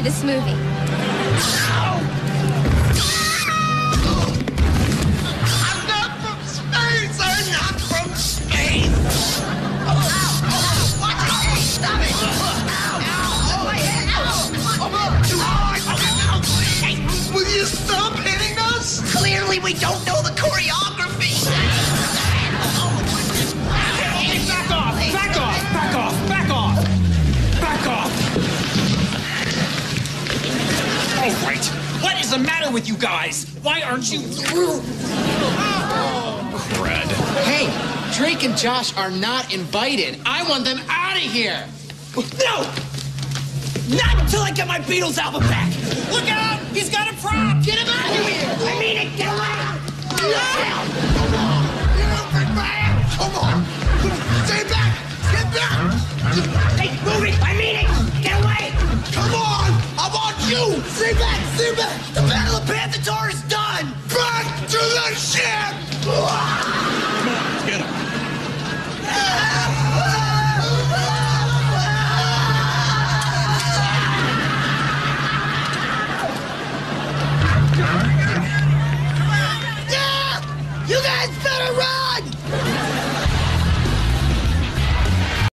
this movie. I'm not from Spain, sir. Not from Spain. Stop it. Ow. My head. Ow. Will you stop hitting us? Clearly, we don't know the choreography. All right. What is the matter with you guys? Why aren't you? through? Crud. Hey, Drake and Josh are not invited. I want them out of here. No! Not until I get my Beatles album back. Look out! He's got a prop. Get him out of here! I mean it. Get away! Come you. Stay back. Stay back. Stay back.